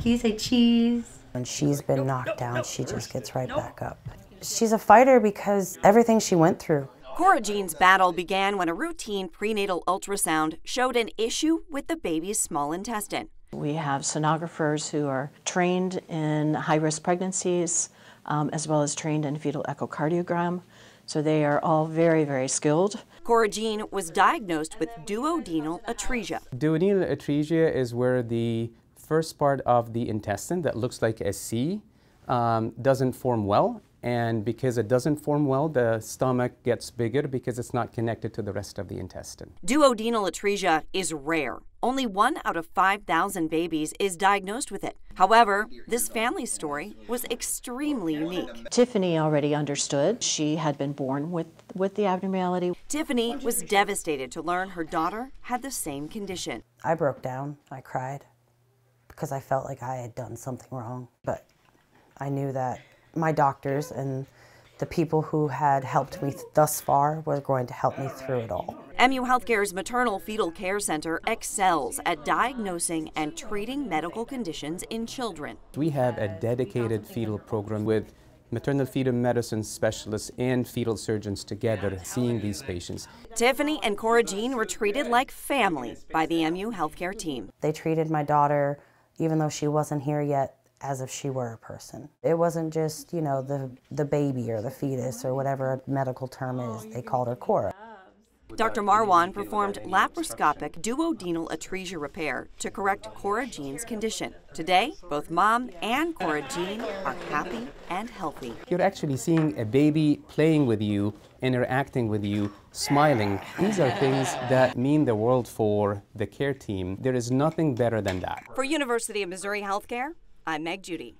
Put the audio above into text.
Can you say cheese? When she's been knocked down, she just gets right back up. She's a fighter because everything she went through. Kora Jean's battle began when a routine prenatal ultrasound showed an issue with the baby's small intestine. We have sonographers who are trained in high risk pregnancies um, as well as trained in fetal echocardiogram. So they are all very, very skilled. Kora Jean was diagnosed with duodenal atresia. Duodenal atresia is where the first part of the intestine that looks like a C um, doesn't form well and because it doesn't form well, the stomach gets bigger because it's not connected to the rest of the intestine. Duodenal atresia is rare. Only one out of 5,000 babies is diagnosed with it. However, this family story was extremely unique. Tiffany already understood. She had been born with, with the abnormality. Tiffany was devastated to learn her daughter had the same condition. I broke down. I cried because I felt like I had done something wrong. But I knew that my doctors and the people who had helped me thus far were going to help me through it all. MU Healthcare's Maternal Fetal Care Center excels at diagnosing and treating medical conditions in children. We have a dedicated fetal program with maternal fetal medicine specialists and fetal surgeons together seeing these patients. Tiffany and Kora Jean were treated like family by the MU Healthcare team. They treated my daughter, even though she wasn't here yet, as if she were a person. It wasn't just, you know, the, the baby or the fetus or whatever medical term is. They called her Kora. Dr. Marwan performed laparoscopic duodenal atresia repair to correct Kora Jean's condition. Today, both mom and Kora Jean are happy and healthy. You're actually seeing a baby playing with you, interacting with you, smiling. These are things that mean the world for the care team. There is nothing better than that. For University of Missouri Healthcare, I'm Meg Judy.